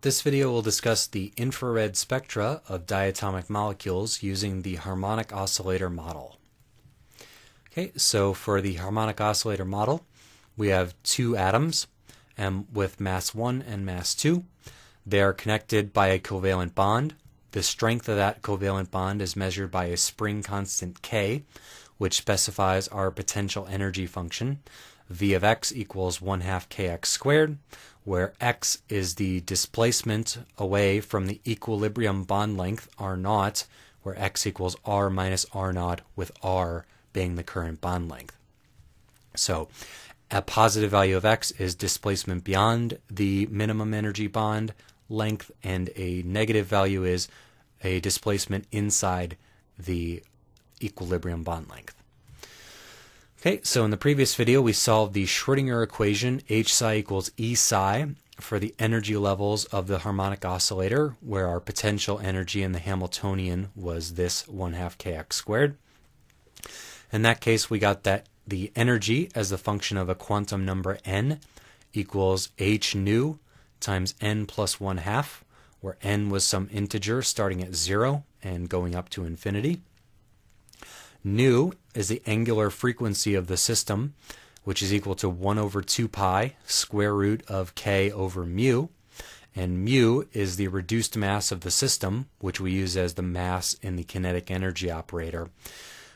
This video will discuss the infrared spectra of diatomic molecules using the harmonic oscillator model. Okay, so for the harmonic oscillator model, we have two atoms and with mass 1 and mass 2. They are connected by a covalent bond. The strength of that covalent bond is measured by a spring constant K, which specifies our potential energy function. V of x equals 1 half kx squared, where x is the displacement away from the equilibrium bond length r naught, where x equals r minus r naught, with r being the current bond length. So a positive value of x is displacement beyond the minimum energy bond length, and a negative value is a displacement inside the equilibrium bond length. Okay, so in the previous video we solved the Schrodinger equation H psi equals E psi for the energy levels of the harmonic oscillator, where our potential energy in the Hamiltonian was this 1 half kx squared. In that case, we got that the energy as the function of a quantum number n equals h nu times n plus 1 half, where n was some integer starting at 0 and going up to infinity. Nu is the angular frequency of the system, which is equal to 1 over 2 pi square root of k over mu. And mu is the reduced mass of the system, which we use as the mass in the kinetic energy operator,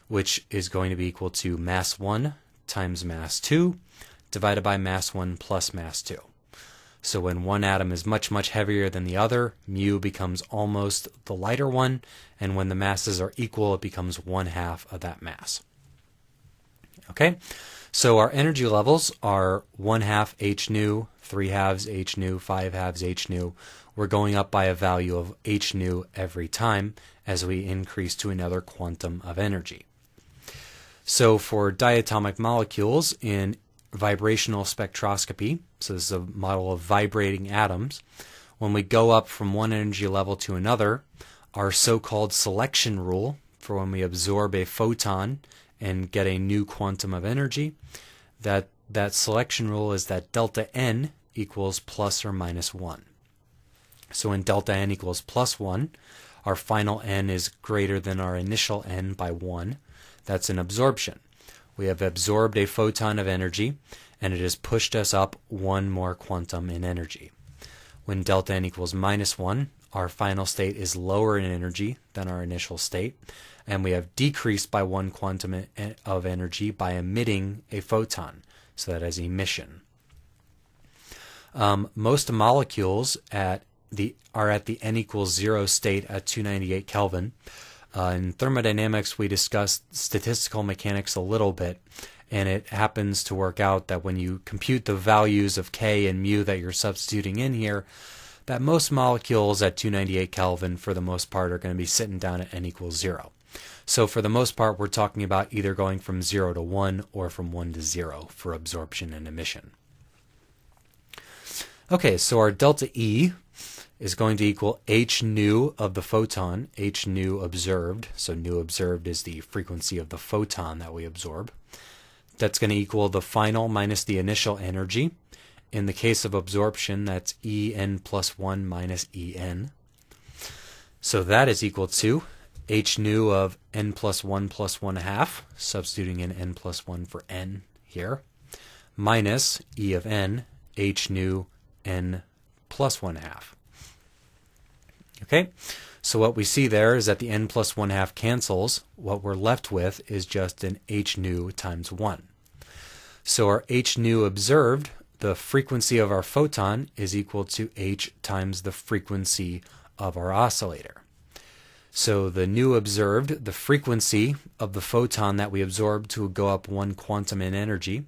which is going to be equal to mass 1 times mass 2 divided by mass 1 plus mass 2. So when one atom is much, much heavier than the other, mu becomes almost the lighter one, and when the masses are equal, it becomes one half of that mass. Okay, so our energy levels are one half h nu, three halves h nu, five halves h nu. We're going up by a value of h nu every time as we increase to another quantum of energy. So for diatomic molecules in vibrational spectroscopy, so this is a model of vibrating atoms, when we go up from one energy level to another, our so-called selection rule for when we absorb a photon and get a new quantum of energy, that that selection rule is that delta n equals plus or minus 1. So when delta n equals plus 1, our final n is greater than our initial n by 1. That's an absorption. We have absorbed a photon of energy, and it has pushed us up one more quantum in energy. When delta n equals minus 1, our final state is lower in energy than our initial state, and we have decreased by one quantum of energy by emitting a photon, so that is emission. Um, most molecules at the are at the n equals zero state at 298 Kelvin. Uh, in thermodynamics, we discussed statistical mechanics a little bit, and it happens to work out that when you compute the values of K and mu that you're substituting in here, that most molecules at 298 Kelvin, for the most part, are going to be sitting down at n equals 0. So for the most part, we're talking about either going from 0 to 1 or from 1 to 0 for absorption and emission. Okay, so our delta E is going to equal h nu of the photon, h nu observed. So nu observed is the frequency of the photon that we absorb. That's going to equal the final minus the initial energy. In the case of absorption, that's En plus 1 minus En. So that is equal to h nu of n plus 1 plus 1 half, substituting in n plus 1 for n here, minus E of n, h nu n plus 1 half. Okay, so what we see there is that the n plus 1 half cancels. What we're left with is just an h nu times 1. So our h nu observed, the frequency of our photon, is equal to h times the frequency of our oscillator. So the nu observed, the frequency of the photon that we absorbed to go up one quantum in energy,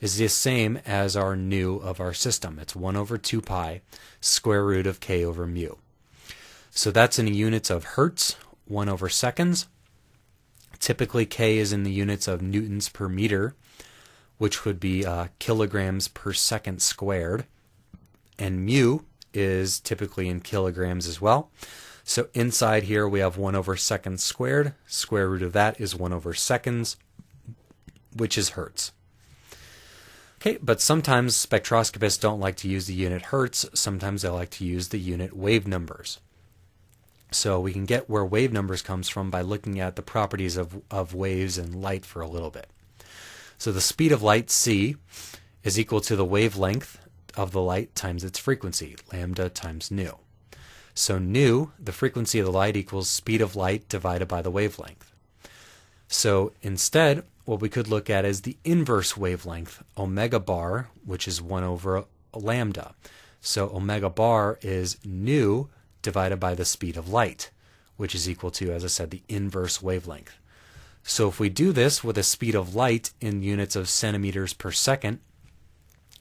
is the same as our nu of our system. It's 1 over 2 pi square root of k over mu. So that's in units of hertz, 1 over seconds. Typically, K is in the units of newtons per meter, which would be uh, kilograms per second squared. And mu is typically in kilograms as well. So inside here we have 1 over seconds squared. Square root of that is 1 over seconds, which is hertz. Okay, but sometimes spectroscopists don't like to use the unit hertz, sometimes they like to use the unit wave numbers. So we can get where wave numbers comes from by looking at the properties of, of waves and light for a little bit. So the speed of light, c, is equal to the wavelength of the light times its frequency, lambda times nu. So nu, the frequency of the light, equals speed of light divided by the wavelength. So instead, what we could look at is the inverse wavelength, omega bar, which is 1 over lambda. So omega bar is nu divided by the speed of light, which is equal to, as I said, the inverse wavelength. So if we do this with a speed of light in units of centimeters per second,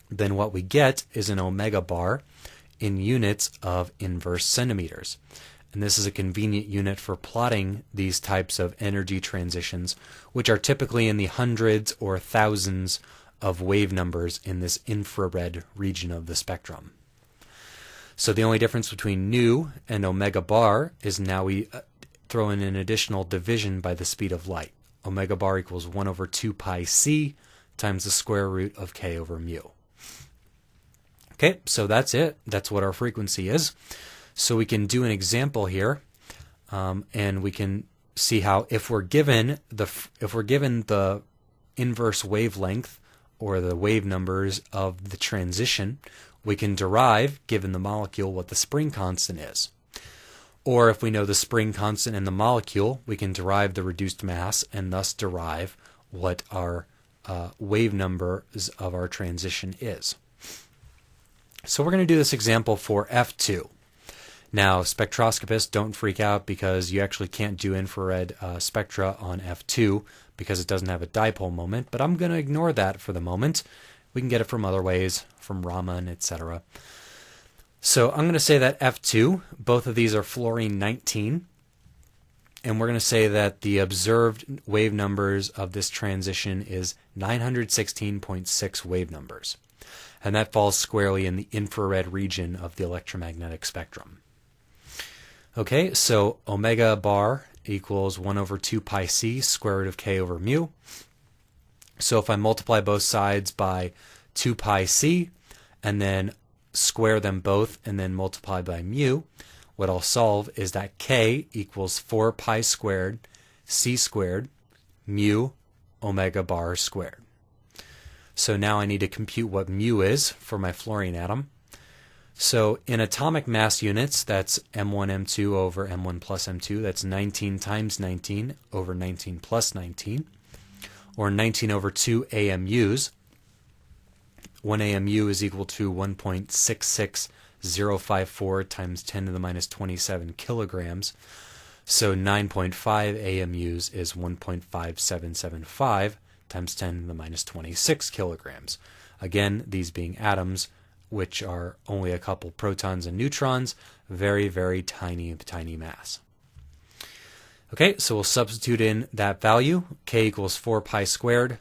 then what we get is an omega bar in units of inverse centimeters. And this is a convenient unit for plotting these types of energy transitions, which are typically in the hundreds or thousands of wave numbers in this infrared region of the spectrum. So the only difference between nu and omega bar is now we uh, throw in an additional division by the speed of light. Omega bar equals 1 over 2 pi c times the square root of k over mu. Okay, so that's it. That's what our frequency is. So we can do an example here, um, and we can see how if we're given the if we're given the inverse wavelength or the wave numbers of the transition, we can derive, given the molecule, what the spring constant is. Or if we know the spring constant in the molecule, we can derive the reduced mass and thus derive what our uh, wave numbers of our transition is. So we're going to do this example for F2. Now, spectroscopists don't freak out because you actually can't do infrared uh, spectra on F2 because it doesn't have a dipole moment, but I'm going to ignore that for the moment. We can get it from other ways, from Raman, etc. So I'm going to say that F2, both of these are fluorine 19, and we're going to say that the observed wave numbers of this transition is 916.6 wave numbers. And that falls squarely in the infrared region of the electromagnetic spectrum. Okay, so omega bar equals 1 over 2 pi c square root of k over mu. So if I multiply both sides by 2 pi c and then square them both and then multiply by mu, what I'll solve is that k equals 4 pi squared c squared mu omega bar squared. So now I need to compute what mu is for my fluorine atom. So in atomic mass units, that's m1, m2 over m1 plus m2. That's 19 times 19 over 19 plus 19, or 19 over 2 AMUs. 1 AMU is equal to 1.66054 times 10 to the minus 27 kilograms. So 9.5 AMUs is 1.5775 times 10 to the minus 26 kilograms. Again, these being atoms, which are only a couple protons and neutrons, very, very tiny, tiny mass. Okay, so we'll substitute in that value. K equals 4 pi squared.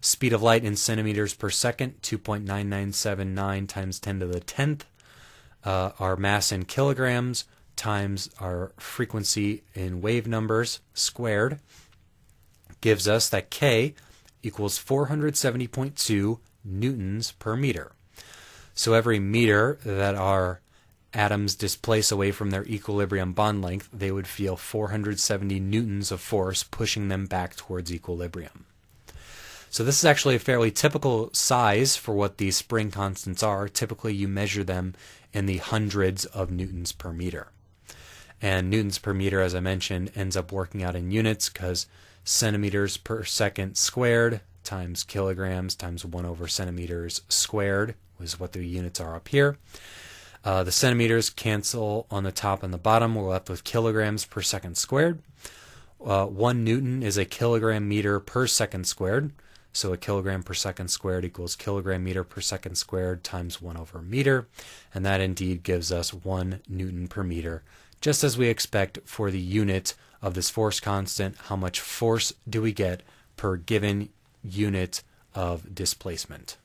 Speed of light in centimeters per second, 2.9979 times 10 to the 10th. Uh, our mass in kilograms times our frequency in wave numbers squared gives us that K equals 470.2 newtons per meter. So every meter that our atoms displace away from their equilibrium bond length, they would feel 470 newtons of force pushing them back towards equilibrium. So this is actually a fairly typical size for what these spring constants are. Typically you measure them in the hundreds of newtons per meter. And newtons per meter, as I mentioned, ends up working out in units because centimeters per second squared times kilograms times 1 over centimeters squared is what the units are up here. Uh, the centimeters cancel on the top and the bottom. We're left with kilograms per second squared. Uh, one newton is a kilogram meter per second squared. So a kilogram per second squared equals kilogram meter per second squared times 1 over meter. And that indeed gives us 1 newton per meter, just as we expect for the unit of this force constant. How much force do we get per given unit of displacement?